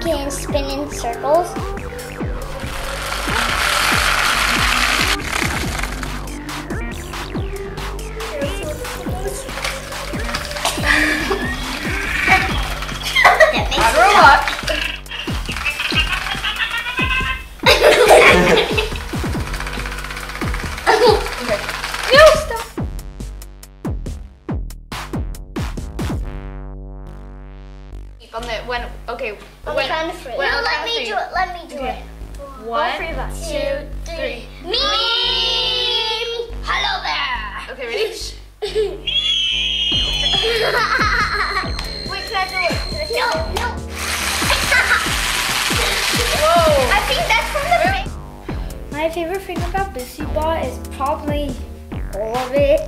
can spin in circles. That makes Not it robot. No, on the when. Okay. I'm when, to free. when No, let me three. do it. Let me do Okay. it. One, three of us. two, three. Me. Hello there. Okay, ready? Wait, can I do it? No, no. Whoa. I think that's from the. My favorite thing about Busy Bot is probably all of it.